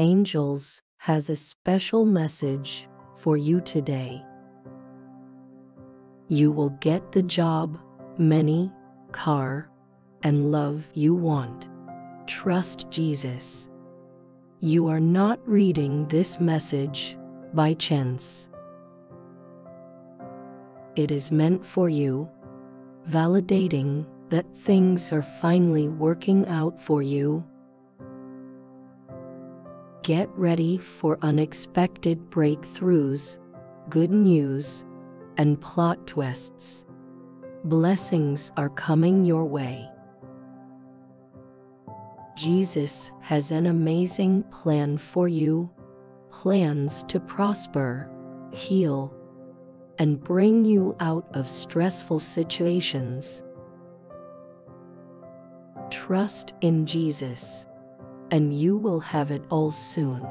Angels has a special message for you today. You will get the job, money, car, and love you want. Trust Jesus. You are not reading this message by chance. It is meant for you, validating that things are finally working out for you. Get ready for unexpected breakthroughs, good news, and plot twists. Blessings are coming your way. Jesus has an amazing plan for you plans to prosper, heal, and bring you out of stressful situations. Trust in Jesus, and you will have it all soon.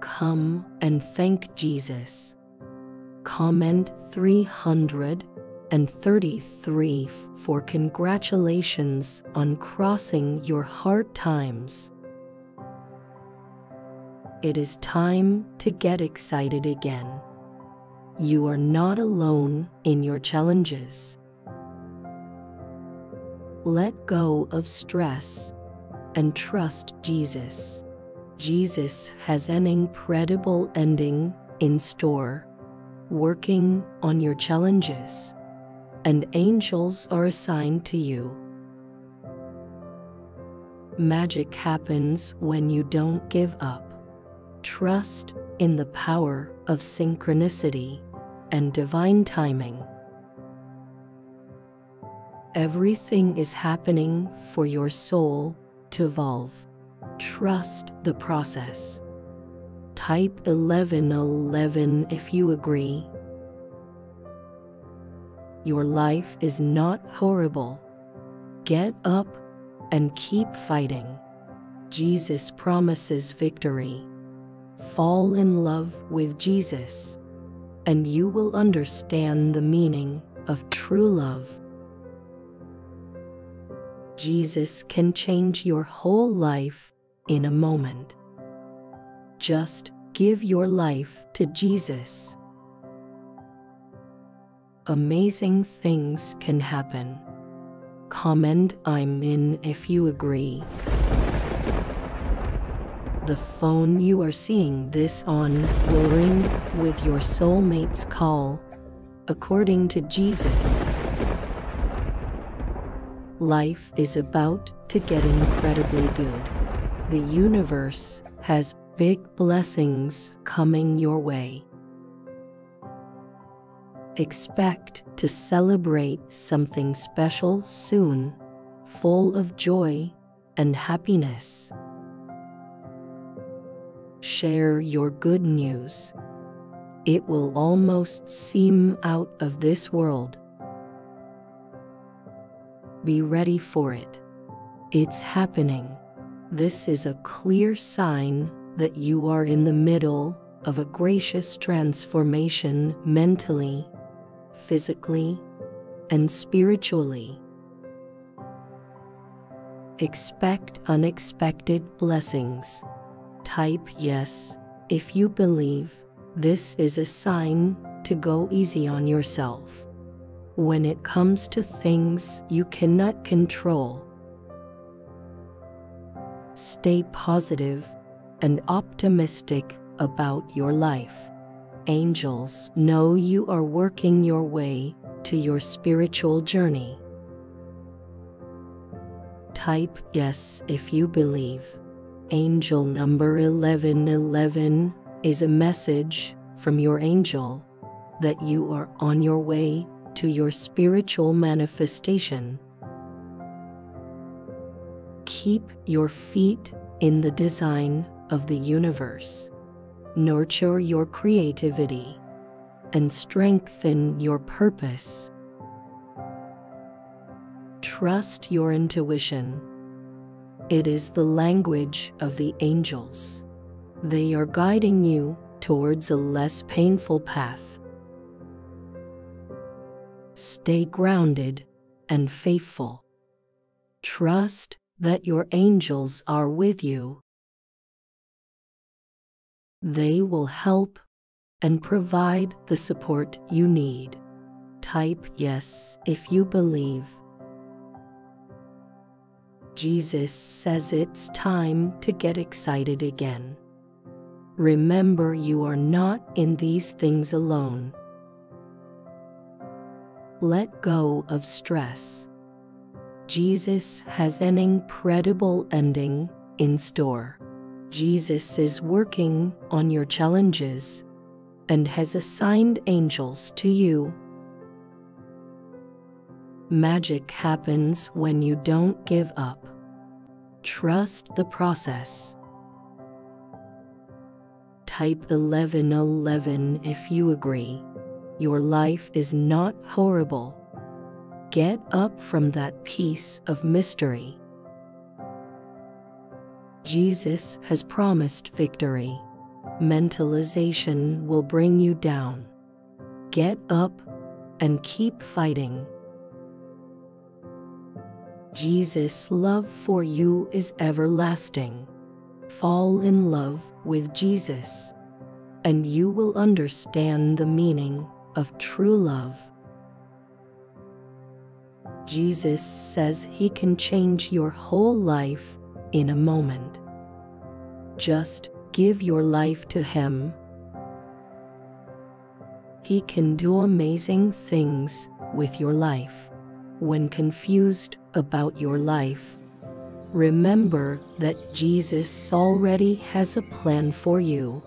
Come and thank Jesus. Comment 333 for congratulations on crossing your hard times. It is time to get excited again. You are not alone in your challenges. Let go of stress and trust Jesus. Jesus has an incredible ending in store, working on your challenges, and angels are assigned to you. Magic happens when you don't give up. Trust in the power of synchronicity and divine timing. Everything is happening for your soul to evolve. Trust the process. Type 1111 if you agree. Your life is not horrible. Get up and keep fighting. Jesus promises victory. Fall in love with Jesus, and you will understand the meaning of true love. Jesus can change your whole life in a moment. Just give your life to Jesus. Amazing things can happen. Comment I'm in if you agree. The phone you are seeing this on will ring with your soulmate's call, according to Jesus. Life is about to get incredibly good. The universe has big blessings coming your way. Expect to celebrate something special soon, full of joy and happiness. Share your good news. It will almost seem out of this world. Be ready for it. It's happening. This is a clear sign that you are in the middle of a gracious transformation mentally, physically, and spiritually. Expect unexpected blessings. Type yes if you believe this is a sign to go easy on yourself. When it comes to things you cannot control, stay positive and optimistic about your life. Angels know you are working your way to your spiritual journey. Type yes if you believe. Angel number 1111 is a message from your angel that you are on your way to your spiritual manifestation. Keep your feet in the design of the universe. Nurture your creativity and strengthen your purpose. Trust your intuition. It is the language of the angels. They are guiding you towards a less painful path. Stay grounded and faithful. Trust that your angels are with you They will help and provide the support you need. Type yes if you believe. Jesus says it's time to get excited again. Remember, you are not in these things alone. Let go of stress. Jesus has an incredible ending in store. Jesus is working on your challenges and has assigned angels to you. Magic happens when you don't give up. Trust the process. Type 1111 if you agree. Your life is not horrible. Get up from that piece of mystery. Jesus has promised victory. Mentalization will bring you down. Get up and keep fighting. Jesus' love for you is everlasting. Fall in love with Jesus, and you will understand the meaning of true love. Jesus says he can change your whole life in a moment. Just give your life to him. He can do amazing things with your life. When confused about your life, remember that Jesus already has a plan for you.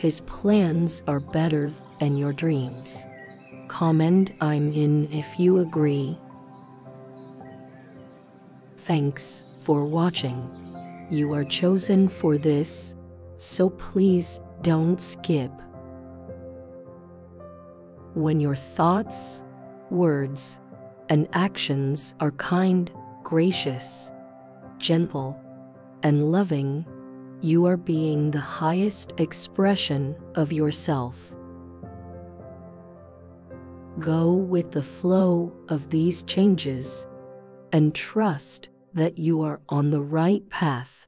His plans are better than your dreams. Comment I'm in if you agree. Thanks for watching. You are chosen for this, so please don't skip. When your thoughts, words, and actions are kind, gracious, gentle, and loving, you are being the highest expression of yourself. Go with the flow of these changes and trust that you are on the right path.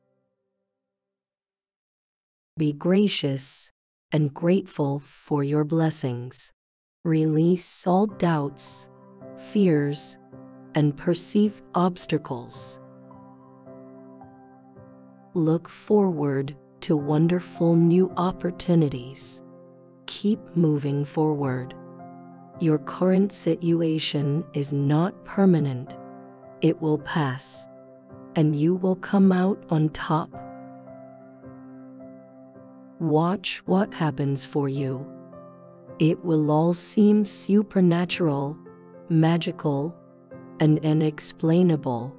Be gracious and grateful for your blessings. Release all doubts, fears, and perceived obstacles. Look forward to wonderful new opportunities. Keep moving forward. Your current situation is not permanent. It will pass, and you will come out on top. Watch what happens for you. It will all seem supernatural, magical, and unexplainable.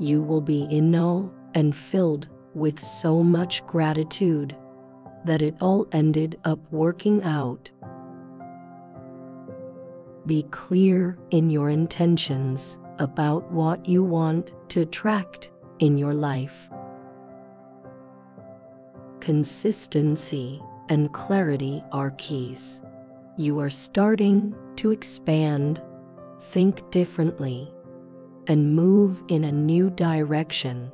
You will be in awe and filled with so much gratitude that it all ended up working out. Be clear in your intentions about what you want to attract in your life. Consistency and clarity are keys. You are starting to expand, think differently, and move in a new direction.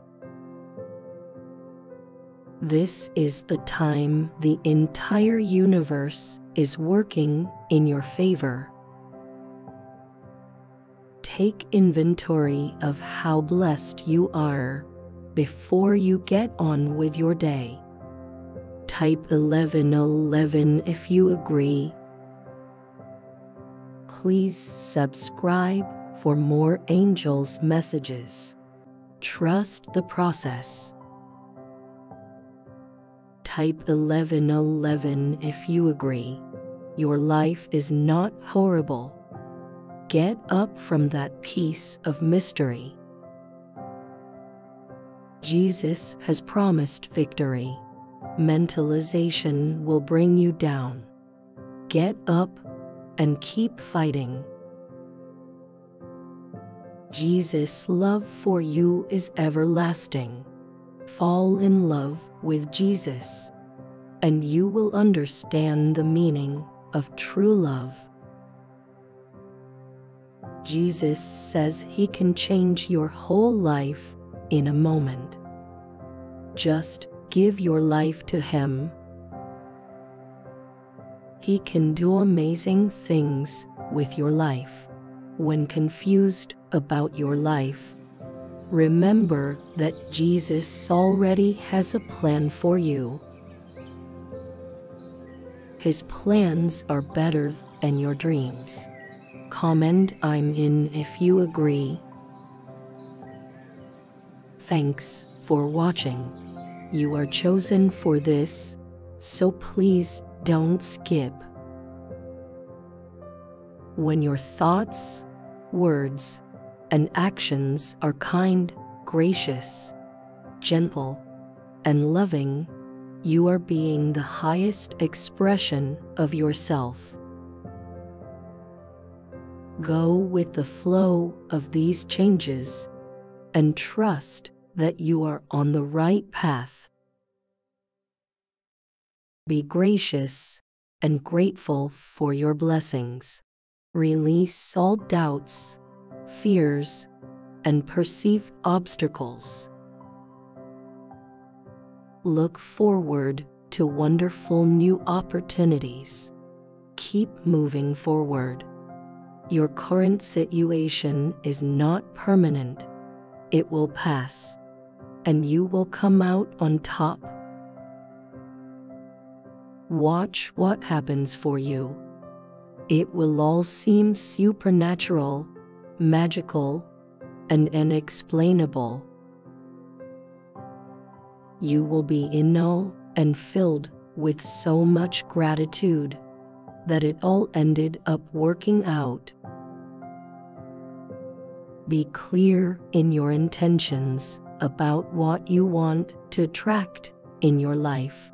This is the time the entire universe is working in your favor. Take inventory of how blessed you are before you get on with your day. Type 1111 if you agree. Please subscribe for more angels messages. Trust the process. Type 1111 if you agree. Your life is not horrible. Get up from that piece of mystery. Jesus has promised victory. Mentalization will bring you down. Get up and keep fighting. Jesus' love for you is everlasting. Fall in love with Jesus, and you will understand the meaning of true love. Jesus says he can change your whole life in a moment. Just give your life to Him. He can do amazing things with your life. When confused about your life, remember that Jesus already has a plan for you. His plans are better than your dreams. Comment I'm in if you agree. Thanks for watching. You are chosen for this, so please don't skip. When your thoughts, words, and actions are kind, gracious, gentle, and loving, you are being the highest expression of yourself. Go with the flow of these changes and trust that you are on the right path. Be gracious and grateful for your blessings. Release all doubts, fears, and perceived obstacles. Look forward to wonderful new opportunities. Keep moving forward. Your current situation is not permanent, it will pass, and you will come out on top. Watch what happens for you. It will all seem supernatural, magical, and unexplainable. You will be in awe and filled with so much gratitude that it all ended up working out. Be clear in your intentions about what you want to attract in your life.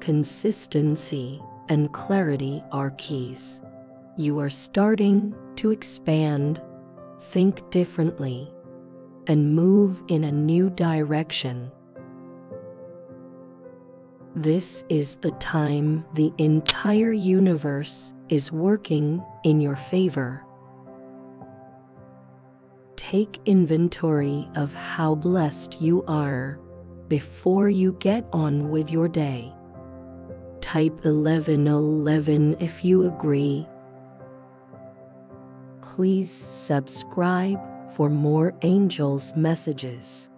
Consistency and clarity are keys. You are starting to expand, think differently, and move in a new direction. This is the time the entire universe is working in your favor. Take inventory of how blessed you are before you get on with your day type 1111 if you agree. Please subscribe for more angels messages.